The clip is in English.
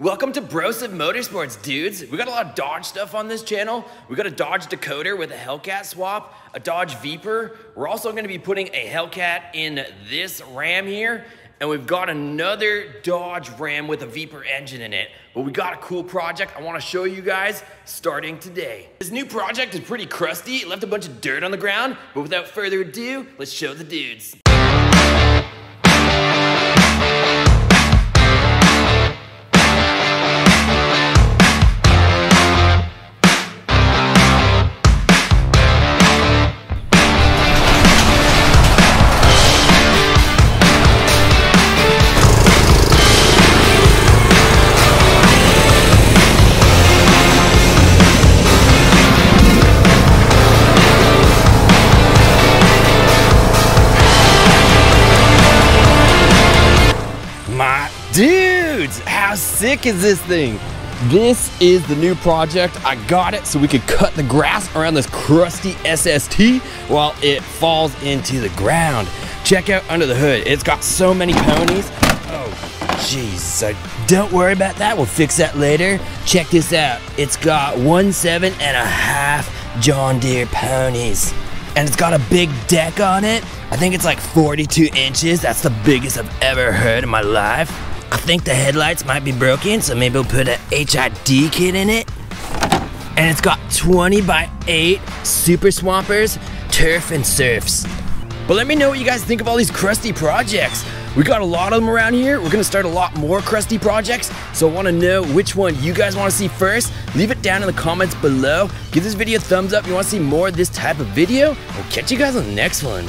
Welcome to Brosef Motorsports, dudes. We got a lot of Dodge stuff on this channel. We got a Dodge Dakota with a Hellcat swap, a Dodge Viper. We're also gonna be putting a Hellcat in this Ram here, and we've got another Dodge Ram with a Viper engine in it. But we got a cool project I wanna show you guys starting today. This new project is pretty crusty. It left a bunch of dirt on the ground, but without further ado, let's show the dudes. My dudes, how sick is this thing? This is the new project. I got it so we could cut the grass around this crusty SST while it falls into the ground. Check out under the hood. It's got so many ponies. Oh, jeez. So don't worry about that. We'll fix that later. Check this out. It's got one seven and a half John Deere ponies and it's got a big deck on it. I think it's like 42 inches. That's the biggest I've ever heard in my life. I think the headlights might be broken, so maybe we'll put a HID kit in it. And it's got 20 by 8 super swampers, turf, and surfs. But let me know what you guys think of all these crusty projects. We got a lot of them around here. We're gonna start a lot more crusty projects. So I wanna know which one you guys wanna see first. Leave it down in the comments below. Give this video a thumbs up if you wanna see more of this type of video. We'll catch you guys on the next one.